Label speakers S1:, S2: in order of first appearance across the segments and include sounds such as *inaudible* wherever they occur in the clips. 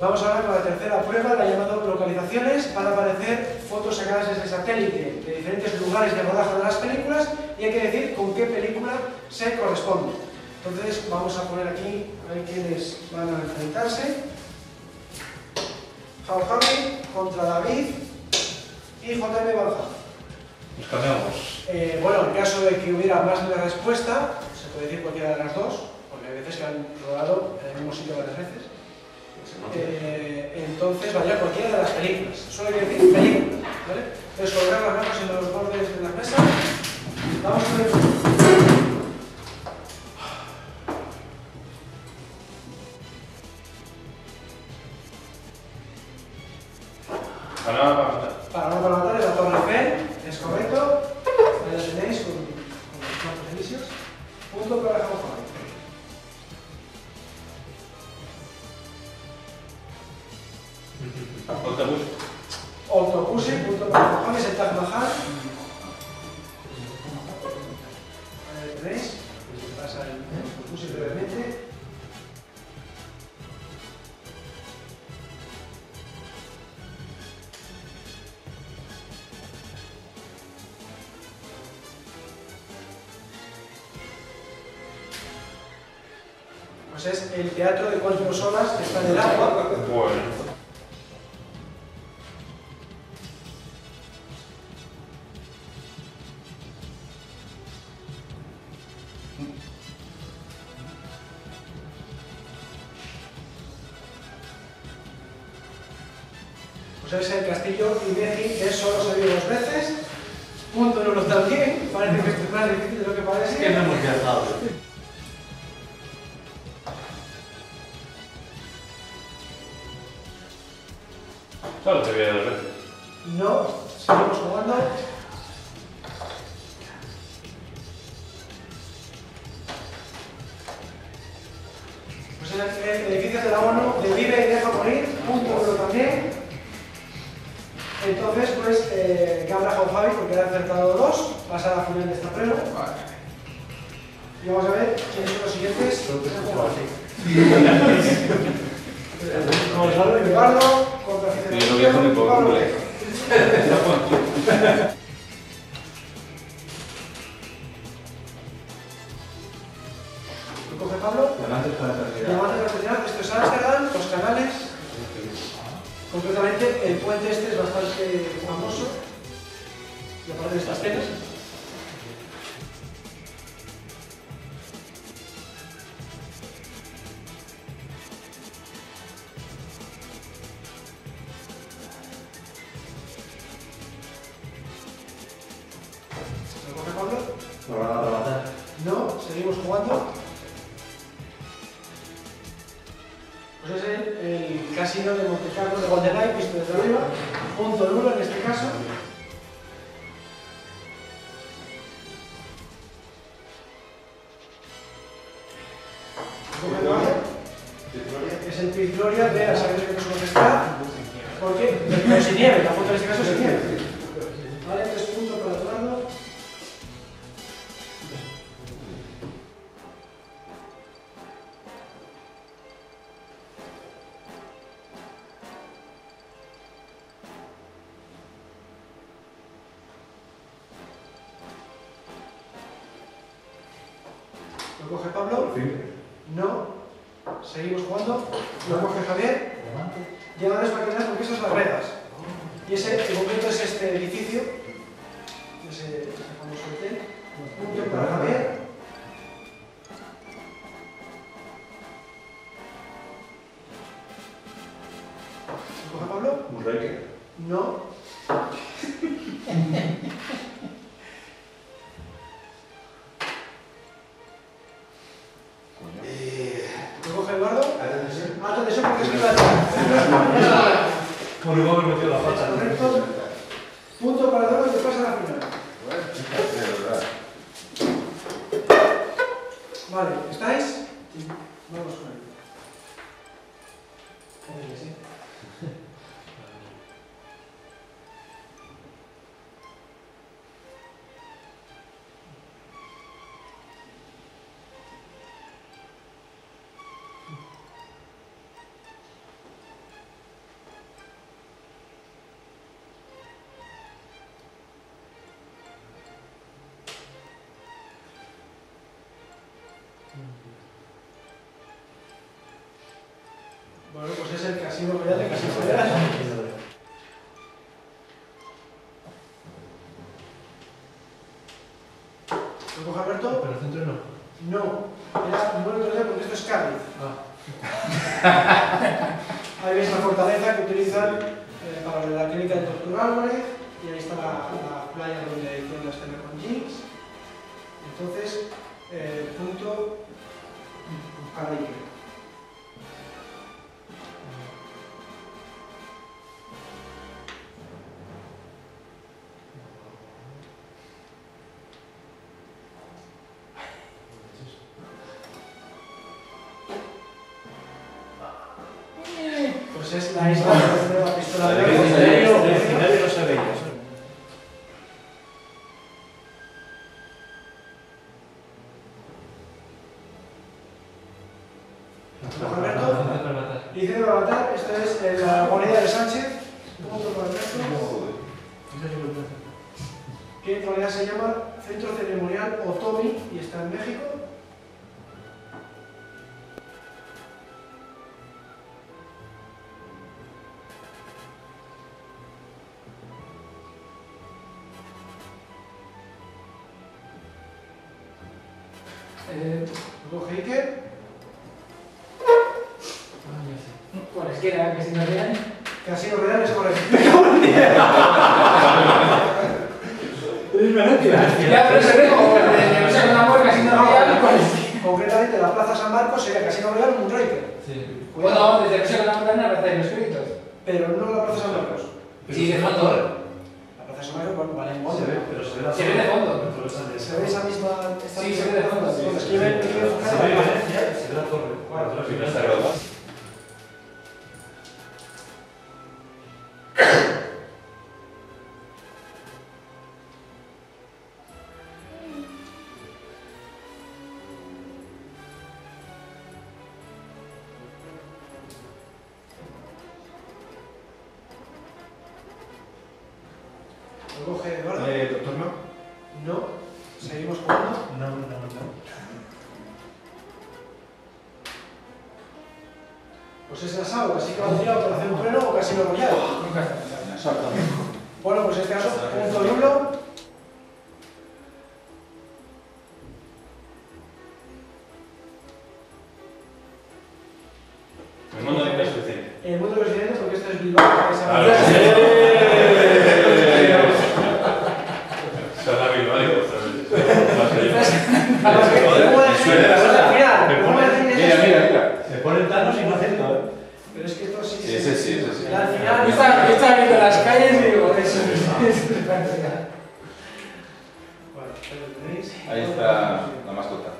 S1: Vamos ahora con la tercera prueba, la llamada localizaciones. Van a aparecer fotos sacadas desde satélite de diferentes lugares de rodaje de las películas y hay que decir con qué película se corresponde. Entonces vamos a poner aquí a ver quiénes van a enfrentarse. How contra David y JM Valja.
S2: Nos cambiamos.
S1: Eh, bueno, en caso de que hubiera más de una respuesta, se puede decir cualquiera de las dos, porque hay veces que han rodado en el mismo sitio varias veces. Eh, entonces vaya cualquiera de las películas. Solo hay que decir películas, ¿vale? Entonces colocar las manos en los bordes de la mesa. Vamos a ver.
S2: Para, para,
S1: Para no para matar es la torre Eiffel, es correcto. Ahí la tenéis con, con los inicios. Punto para 3, que se brevemente. Pues es el teatro de cuatro personas que está en el agua. Veces. Punto uno también. Parece que es más difícil de lo que parece.
S3: que no hemos viajado.
S2: Solo se veía dos veces.
S1: No, seguimos jugando. Pues el, el edificio de la ONU de vive y deja morir, punto uno también. Entonces, pues, eh, con Javi porque ha acertado dos, pasa a la final de esta prueba. Y vamos a ver quiénes son los siguientes. Gonzalo Eduardo contra
S2: Yo no viajo ni por
S1: Pablo
S2: Google.
S1: Pérez. ¿Lo coge Pablo?
S3: Diamantes para eternidad.
S1: Eternidad, esto es Ámsterdam, los canales. Concretamente, el puente este es bastante de estas
S3: rematar.
S1: No, seguimos jugando. Pues es el, el casino de Monte Carlo de GoldenEye, visto desde arriba. Punto nulo en este caso. En este caso es sin nieve. Vale, tres puntos para Eduardo. ¿Lo coge Pablo? No. Seguimos jugando. Lo coge Javier. Lleva para que veas porque esas son las rejas. Y ese, en concreto, es este edificio. Ese, ese famoso hotel. Punto para Javier. ¿Lo coge Pablo?
S3: Un rey.
S1: No. Casino Royal de Casino Royal. ¿Lo coge Alberto?
S3: Pero el centro no.
S1: No, era un buen torneo porque esto es Cádiz.
S3: Ah. *laughs*
S1: Ahí veis la fortaleza que utilizan eh, para la clínica del Dr. Álvarez y ahí está la, la playa donde hicieron la escena con Jinx. Pues es la isla tiene la pistola de oro.
S3: el escenario no se veía.
S1: Alberto. Dice de matar, esta es eh, la moneda de Sánchez. Punto para Alberto. que en realidad se llama Centro Ceremonial Otomi y está en México. Eh, lo coge Iker.
S4: Cualesquiera *laughs* que se nos vean.
S1: Casino Real es correcto.
S4: Ya, pero se ve como no una casino royal.
S1: Concretamente, la Plaza San Marcos sería Casino Real Moonraker.
S3: Sí.
S4: Bueno, desde no una muerte no aparece en los créditos.
S1: Pero no la Plaza San Marcos.
S4: Sí, de
S3: Se ve, pero se ve la
S4: Se ve de fondo.
S1: ¿Se ve esa misma...? esta
S4: Sí,
S1: misma-
S4: se ve de fondo,
S3: Se ve. Venecia y se ve la torre.
S1: Lo coge Eduardo.
S3: Eh, doctor, no.
S1: No. Seguimos jugando.
S3: No, no, no.
S1: Pues es la SAO, así que valdría Operación Trueno o Casino Royal.
S4: Nunca está pensado.
S1: Bueno, pues en este caso, punto y uno.
S2: El mundo no es suficiente.
S1: El mundo presidente, porque esto es Bilbao. que es
S2: Claro.
S1: a-
S2: Será Bilbao, ¿sabes?
S1: A los que- ¿cómo decir?
S2: Suena-
S1: Pues al final,
S2: Me
S1: ¿cómo
S2: pone-
S1: decir
S2: Mira,
S1: eso?
S2: mira, mira.
S3: Se pone Thanos y no acepta, ¿eh?
S1: Pero es que esto sí
S2: Sí, ese sí, ese sí.
S1: Y al final...
S4: Yo estaba, yo estaba viendo las calles y digo, eso es práctica.
S1: Bueno, ahí
S5: está la mascota.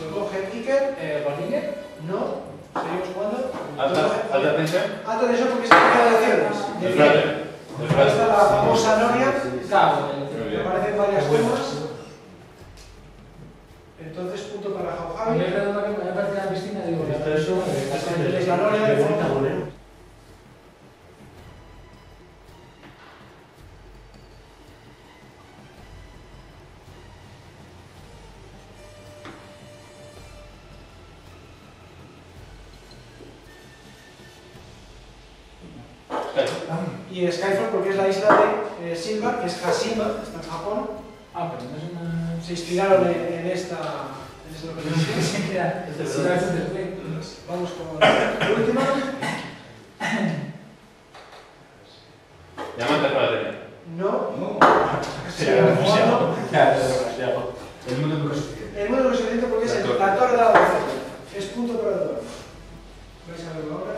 S1: Lo coge Iker.
S4: Eh, ¿Bordinger?
S1: No. Seguimos jugando.
S2: Alta, alta tensión.
S1: Alta tensión porque es la de acciones. Está la famosa Noria.
S4: Claro,
S1: aparecen varias tomas. Entonces, punto para
S4: A
S1: Jau
S4: mí me parece la piscina, digo,
S3: eso, el
S1: de la Noria de fondo.
S3: bolero.
S1: Y Skyfall porque es la isla de eh, Silva, que es Hashima, está en Japón.
S4: Ah, pero no es una...
S1: Se inspiraron en, en esta, en localización. *laughs* Vamos con la última.
S2: Llámate para la tele.
S1: No.
S5: No. *laughs*
S3: El mundo nunca es suficiente.
S1: El mundo es suficiente porque es el-
S5: torre
S1: de la doncella. Es punto para el dólar. ¿Vais a verlo ahora?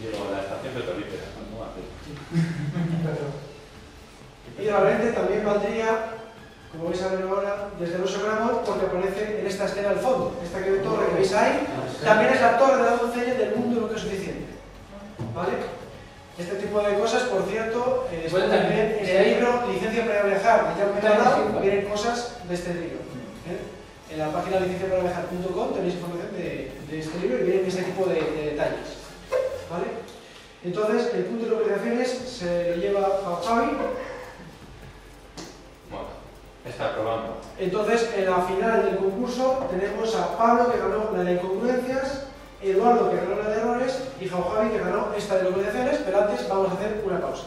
S2: Llego a la estación petrolífera. ¿no?
S1: Y realmente también valdría, como vais a ver ahora, desde el uso gramos porque aparece en esta escena al fondo. Esta que torre que veis ahí, también es la torre de la doncella del mundo nunca es suficiente. ¿Vale? Este tipo de cosas, por cierto, eh,
S4: Puede
S1: también en el libro Licencia para viajar de Petarao
S4: sí.
S1: vienen cosas de este libro. ¿eh? En la página licenciaparaviajar.com tenéis información de, de este libro y vienen ese tipo de, de detalles. ¿Vale? Entonces, el punto de localizaciones se lo lleva a Javi.
S2: Bueno, está probando.
S1: Entonces, en la final del concurso tenemos a Pablo que ganó la de incongruencias, Eduardo que ganó la de errores y Jau Javi que ganó esta de localizaciones, pero antes vamos a hacer una pausa.